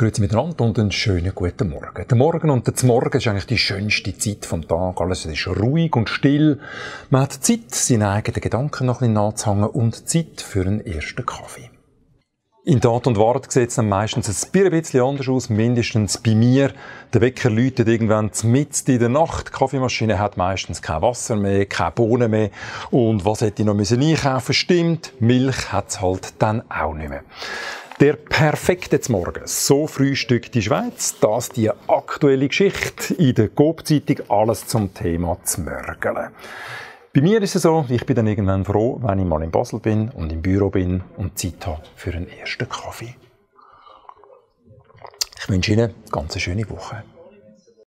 Grüezi miteinander und einen schönen guten Morgen. Der Morgen und der Morgen ist eigentlich die schönste Zeit vom Tag. Alles ist ruhig und still. Man hat Zeit, seine eigenen Gedanken noch ein bisschen nachzuhängen und Zeit für einen ersten Kaffee. In Tat und Wahrheit sieht es dann meistens ein bisschen anders aus, mindestens bei mir. Der Wecker läutet irgendwann mitten in der Nacht. Die Kaffeemaschine hat meistens kein Wasser mehr, keine Bohnen mehr. Und was hätte ich noch müssen einkaufen? Stimmt, Milch hat es halt dann auch nicht mehr. Der perfekte Morgen. So frühstückt die Schweiz. Das die aktuelle Geschichte in der Coop-Zeitung. Alles zum Thema Zmörgeln. Bei mir ist es so, ich bin dann irgendwann froh, wenn ich mal in Basel bin und im Büro bin und Zeit habe für einen ersten Kaffee. Ich wünsche Ihnen eine ganz schöne Woche.